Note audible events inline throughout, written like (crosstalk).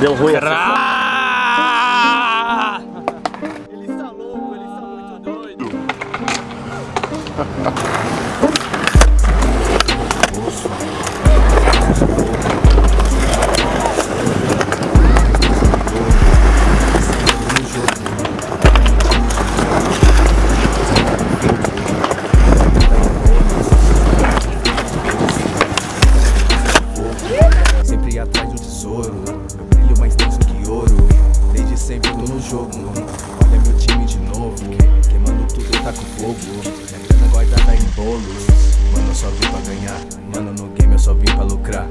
Deu ruim. Ele está louco, ele está muito doido. (laughs) jogo. Olha meu time de novo. Queimando tudo, tá com fogo. Minha grana guardada em bolos. Mano, eu só vim pra ganhar. Mano, no game eu só vim pra lucrar.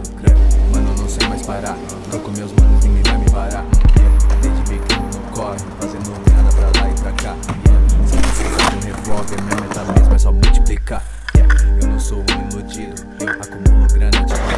Mano, eu não sei mais parar. Tô com meus manos, ninguém vai me parar. Desde biquinho no corre. Fazendo nada pra lá e pra cá. Se você tá um revólver, minha meta mesmo é só multiplicar. Eu não sou um iludido. Eu acumulo grana de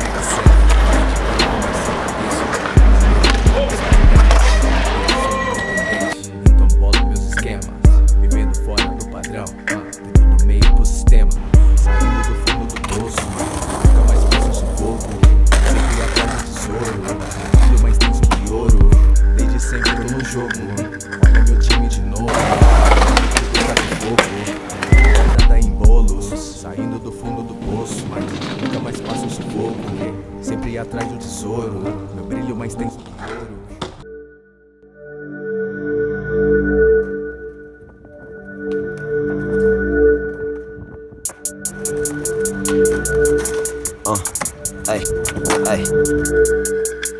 ay.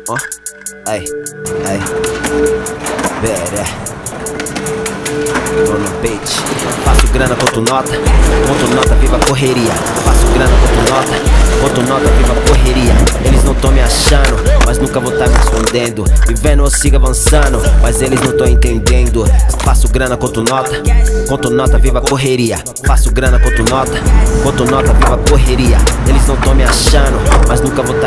Uh, ay, ay. Bere. Tô no beat. Faço grana, conto nota. Conto nota, viva correria. Faço grana, conto nota. Conto nota, viva correria. Eles não tão me achando, mas nunca vou tá me escondendo. Vivendo eu sigo avançando, mas eles não tão entendendo. Faço grana, conto nota. Conto nota, viva correria. Faço grana, conto nota. Conto nota, viva correria. Eles não tão me achando, mas nunca vou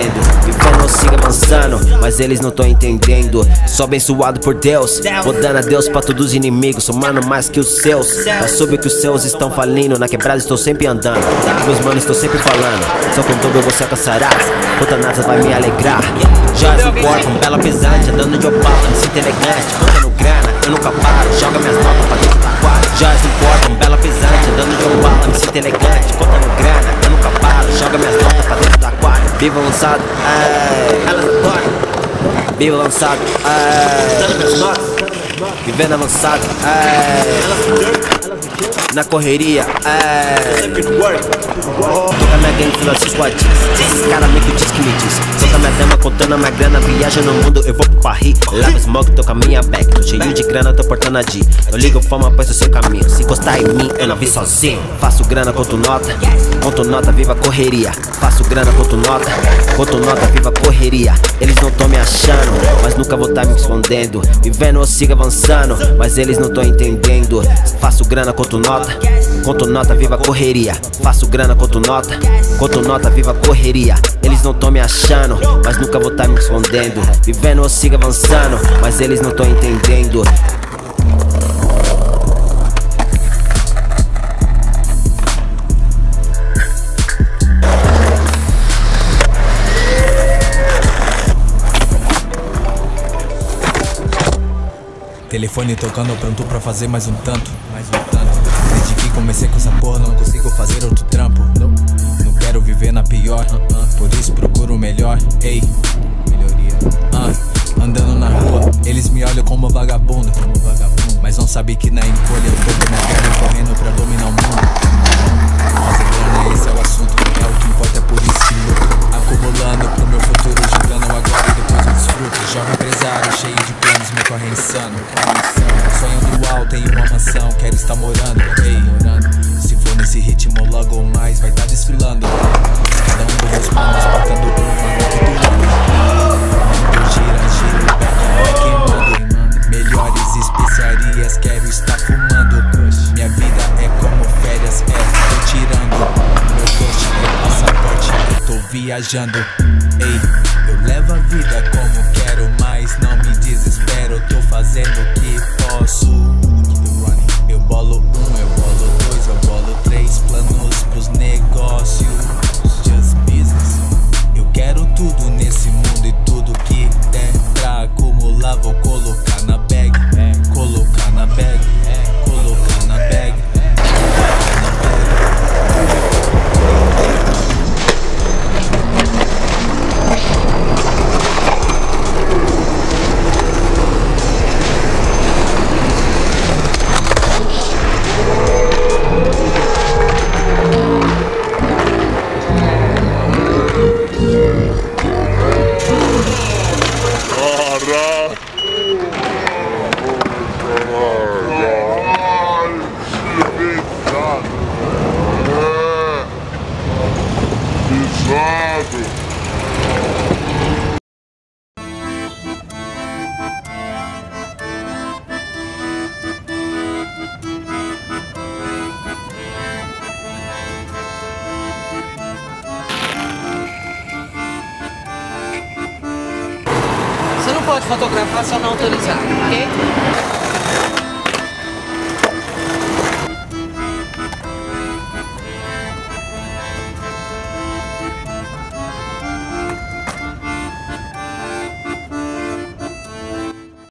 tá me eu sigo avançando, mas eles não tão entendendo. Sou abençoado por Deus, vou dando a Deus pra todos os inimigos. Somando mais que os seus. Já soube que os seus estão falindo. Na quebrada estou sempre andando. Meus manos estou sempre falando. Só com dobro você alcançará. Puta nada vai me alegrar. Já porta, um bela pesante. Andando de opala, me sinto elegante. Contando grana, eu nunca paro. Joga minhas notas pra Viva lançado, ei. Elas bate. Viva lançado, ei. Na correria, ai. Toca minha gang, fila squad. Cara meio que diz que me diz. Toca minha dama, contando a minha grana Viaja no mundo, eu vou pro Paris Lava smoke, tô com a minha bag. Tô cheio de grana, tô portando a D Não ligo fama, pois o seu caminho. Se encostar em mim, eu não vi sozinho. Faço grana, conto nota. Conto nota, viva correria. Faço grana, conto nota. Conto nota, viva correria. Eles não tão me achando Mas nunca vou tá me escondendo. Vivendo eu sigo avançando Mas eles não tão entendendo. Faço grana, conto nota? Conto nota, viva correria. Faço grana, conto nota? Conto nota, viva correria. Eles não tão me achando Mas nunca vou tá me escondendo. Vivendo eu sigo avançando Mas eles não tão entendendo Telefone tocando, pronto pra fazer mais um tanto. Mais um tanto. Desde que comecei com essa porra, não consigo fazer outro trampo. Não, não quero viver na pior. Por isso procuro o melhor. Ei, melhoria. Ah, andando na rua, eles me olham como vagabundo. Como vagabundo. Mas não sabem que na encolha eu tô com minha correndo pra dominar o mundo. Fazer grana, esse é o assunto. É o que importa, é por isso que luto. Acumulando pro meu futuro, jogando agora e depois eu desfruto. Jovem empresário, cheio de me corre insano. Sonhando alto em uma mansão, quero estar morando. Ei, se for nesse ritmo, logo mais vai estar desfilando. Cada um dos meus manos, botando uma, tudo ano. Gira, gira, queimando. Melhores especiarias, quero estar fumando. Minha vida é como férias, é, tô tirando. Meu coach é passaporte, eu tô viajando. Ei, levo a vida como quero, mas não me desespero. Tô fazendo o que posso. Eu bolo um, pesado. Você não pode fotografar só não autorizar, ok?